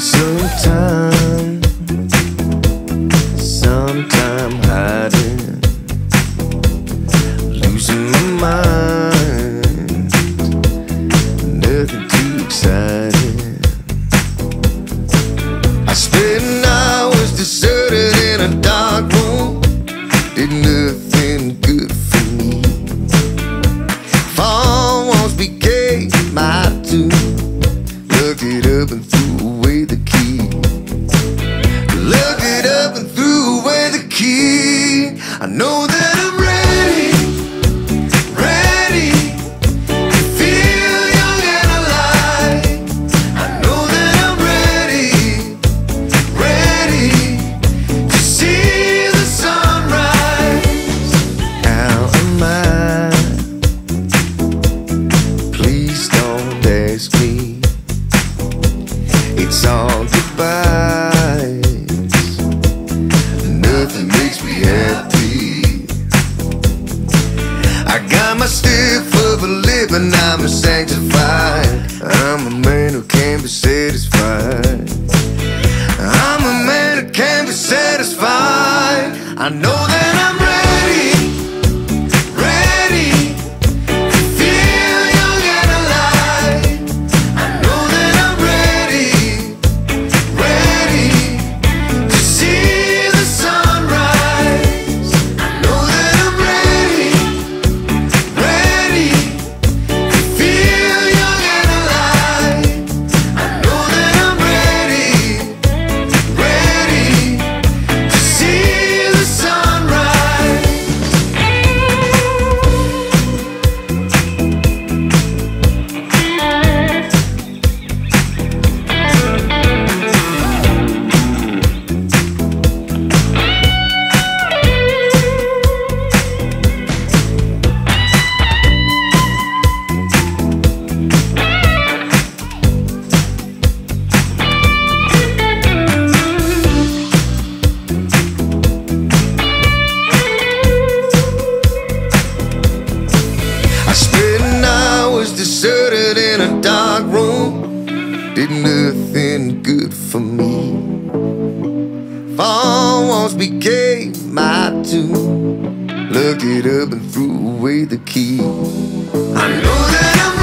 Sometimes, hiding, losing my mind, nothing too exciting. I know I got my stiff of a lip and I'm sanctified. I'm a man who can't be satisfied. I'm a man who can't be satisfied. I know good for me. Four once became my tomb. Looked it up and threw away the key. I know that I'm